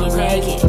You make it.